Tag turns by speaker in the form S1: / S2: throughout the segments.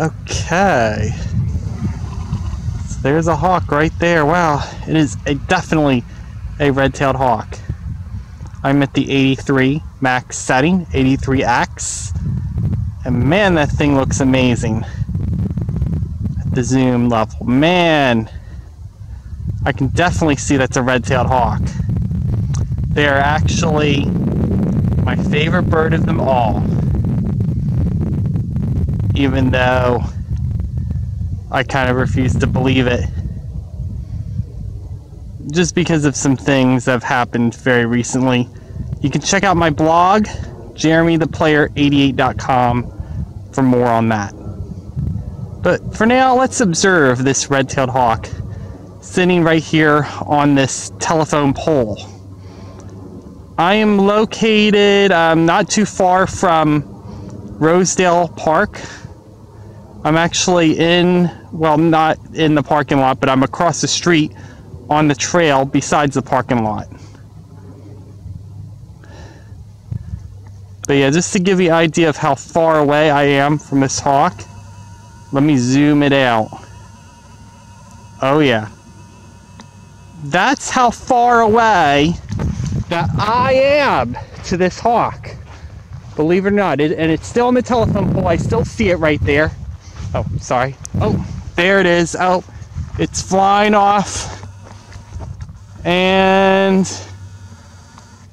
S1: Okay. There's a hawk right there. Wow, it is a, definitely a red-tailed hawk. I'm at the 83 max setting, 83x. And man, that thing looks amazing. At the zoom level. Man, I can definitely see that's a red-tailed hawk. They are actually my favorite bird of them all even though I kind of refuse to believe it. Just because of some things that have happened very recently. You can check out my blog, jeremytheplayer88.com, for more on that. But for now, let's observe this red tailed hawk sitting right here on this telephone pole. I am located um, not too far from Rosedale Park, I'm actually in, well, not in the parking lot, but I'm across the street on the trail besides the parking lot. But yeah, just to give you an idea of how far away I am from this hawk, let me zoom it out. Oh yeah. That's how far away that I am to this hawk. Believe it or not, it, and it's still on the telephone pole. I still see it right there. Oh, sorry. Oh, there it is. Oh, it's flying off. And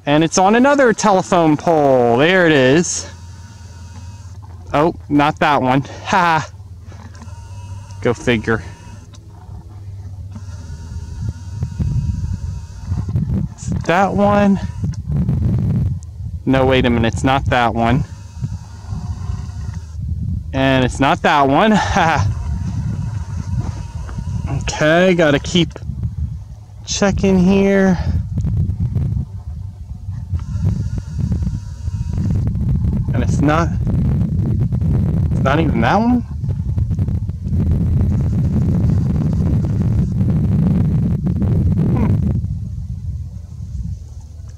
S1: and it's on another telephone pole. There it is. Oh, not that one. Ha. Go figure. Is that one? No, wait a minute. It's not that one. And it's not that one. okay, gotta keep checking here. And it's not, it's not even that one? Hmm.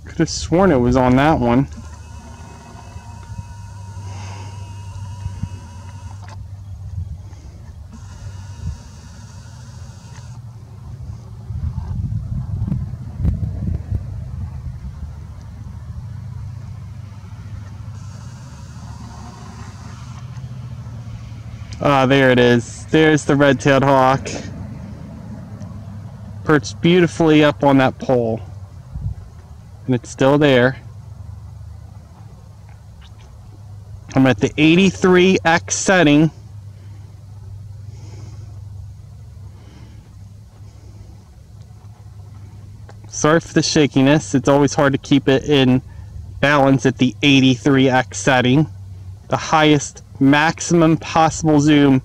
S1: Could have sworn it was on that one. Ah, there it is. There's the red-tailed hawk. Perched beautifully up on that pole. And it's still there. I'm at the 83x setting. Sorry for the shakiness. It's always hard to keep it in balance at the 83x setting. The highest maximum possible zoom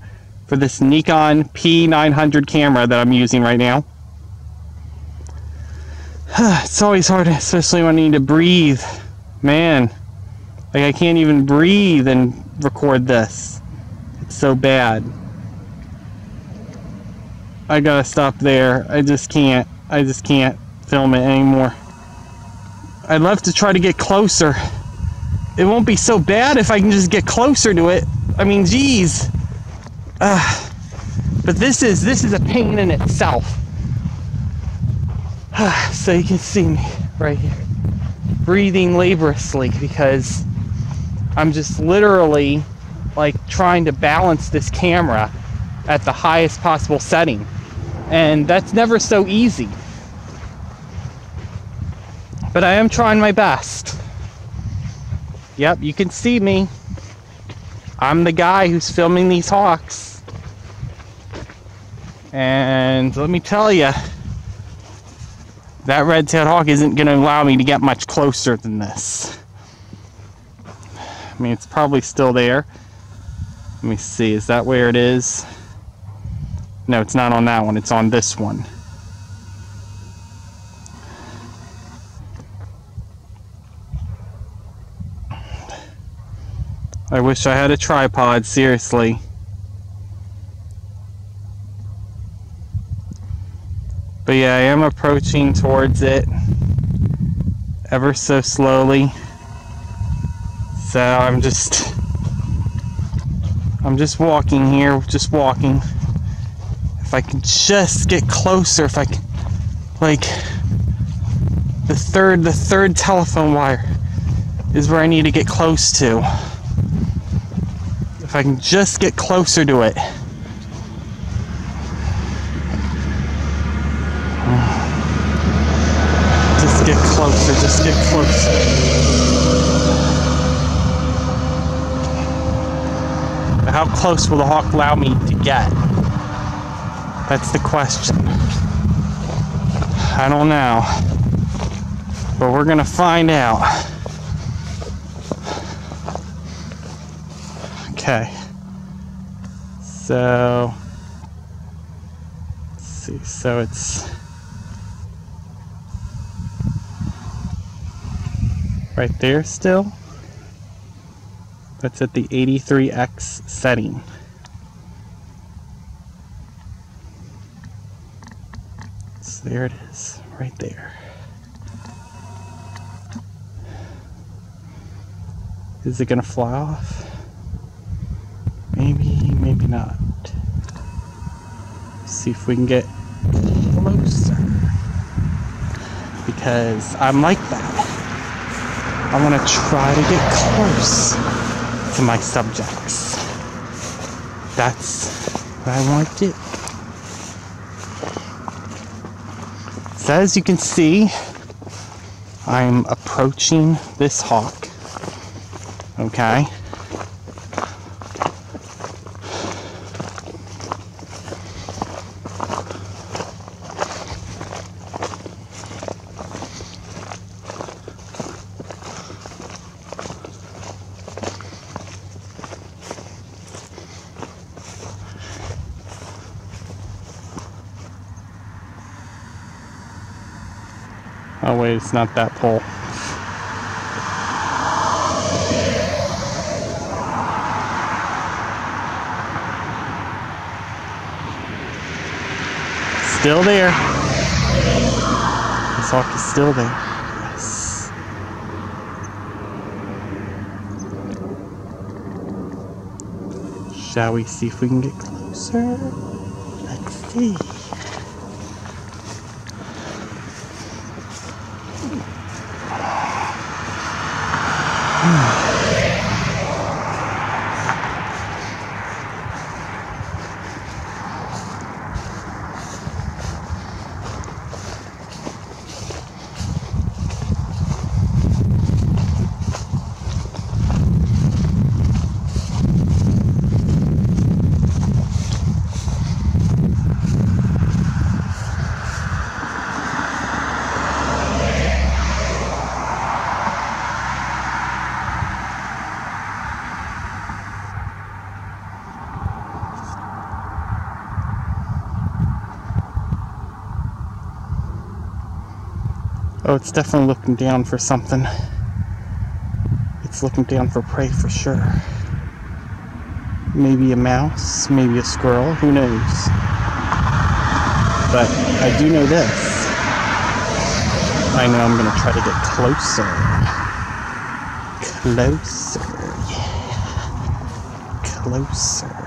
S1: for this Nikon P900 camera that I'm using right now. it's always hard, especially when I need to breathe. Man, like I can't even breathe and record this. It's so bad. I gotta stop there. I just can't. I just can't film it anymore. I'd love to try to get closer it won't be so bad if I can just get closer to it. I mean, geez. Uh, but this is this is a pain in itself. so you can see me right here, breathing laboriously because I'm just literally like trying to balance this camera at the highest possible setting. And that's never so easy. But I am trying my best. Yep, you can see me. I'm the guy who's filming these hawks. And let me tell you, that red-tailed hawk isn't going to allow me to get much closer than this. I mean, it's probably still there. Let me see, is that where it is? No, it's not on that one, it's on this one. I wish I had a tripod, seriously. But yeah, I am approaching towards it ever so slowly. So I'm just I'm just walking here, just walking. If I can just get closer, if I can, like, the third, the third telephone wire is where I need to get close to. If I can just get closer to it. Just get closer, just get closer. How close will the hawk allow me to get? That's the question. I don't know. But we're gonna find out. Okay. So see, so it's right there still. That's at the 83x setting. So there it is, right there. Is it gonna fly off? Not. See if we can get closer. Because I'm like that. I want to try to get close to my subjects. That's what I want to do. So as you can see, I'm approaching this hawk. Okay. Oh wait, it's not that pole. Still there. This hawk is still there. Yes. Shall we see if we can get closer? Let's see. Mm. It's definitely looking down for something. It's looking down for prey for sure. Maybe a mouse, maybe a squirrel, who knows? But I do know this. I know I'm gonna try to get closer. Closer, yeah. Closer.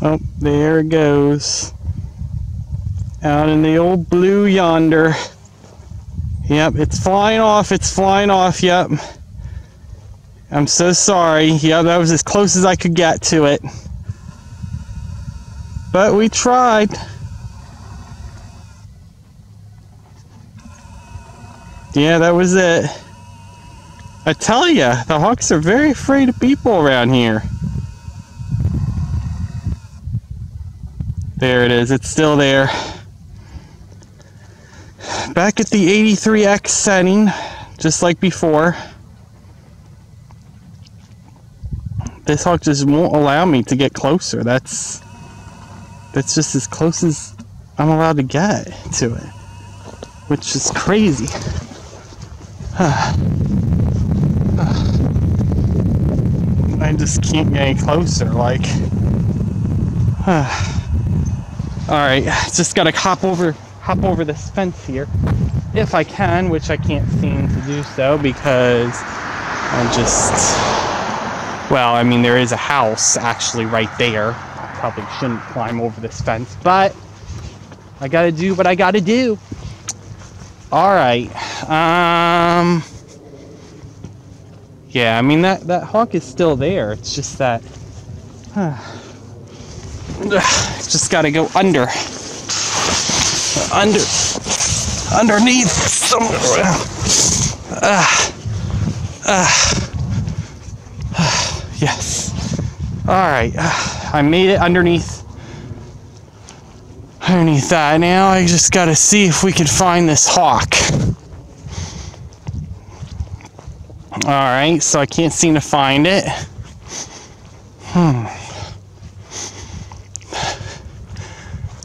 S1: Oh, there it goes. Out in the old blue yonder. Yep, it's flying off. It's flying off. Yep. I'm so sorry. Yeah, that was as close as I could get to it. But we tried. Yeah, that was it. I tell ya, the hawks are very afraid of people around here. There it is. It's still there. Back at the 83X setting, just like before. This hawk just won't allow me to get closer. That's that's just as close as I'm allowed to get to it. Which is crazy. I just can't get any closer, like Alright, just gotta hop over hop over this fence here. If I can, which I can't seem to do so because I'm just well, I mean there is a house actually right there. I probably shouldn't climb over this fence, but I gotta do what I gotta do. Alright. Um yeah, I mean that that hawk is still there. It's just that uh, it's just got to go under under underneath somewhere. Uh, uh, yes. All right. Uh, I made it underneath underneath that. Now I just got to see if we can find this hawk. Alright, so I can't seem to find it. Hmm.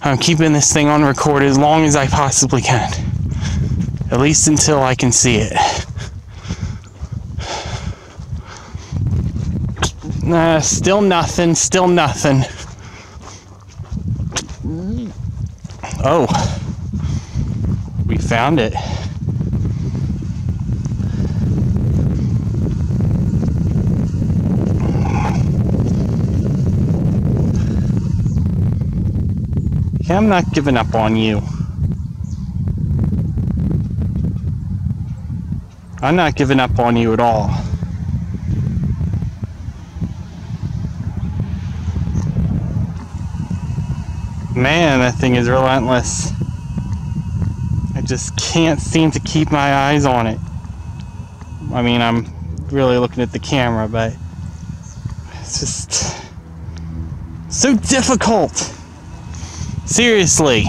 S1: I'm keeping this thing on record as long as I possibly can. At least until I can see it. Nah, still nothing, still nothing. Oh. We found it. I'm not giving up on you. I'm not giving up on you at all. Man, that thing is relentless. I just can't seem to keep my eyes on it. I mean, I'm really looking at the camera, but it's just so difficult. Seriously.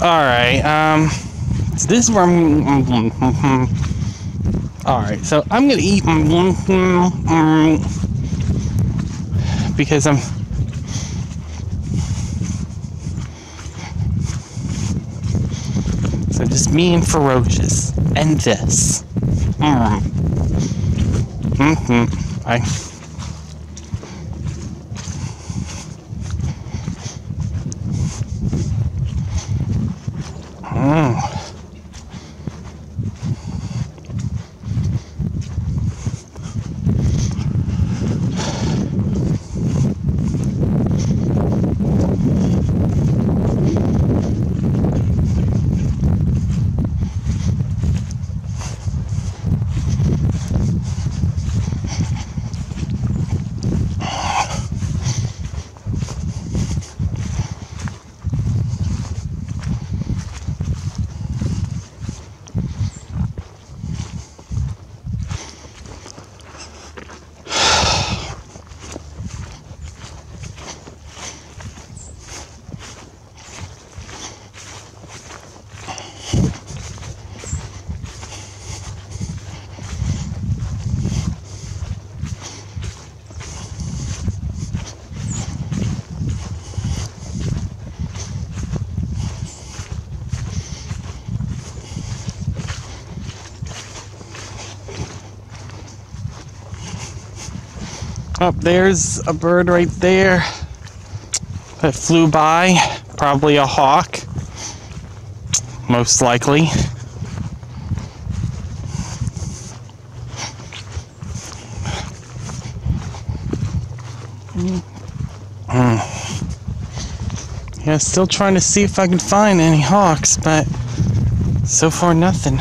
S1: Alright, um, so this is where I'm, alright, so I'm gonna eat, because I'm, so just me and ferocious and this. Mm. Mm-hmm. I. Mm. Up oh, there's a bird right there that flew by. Probably a hawk. Most likely. Yeah, still trying to see if I can find any hawks, but so far nothing.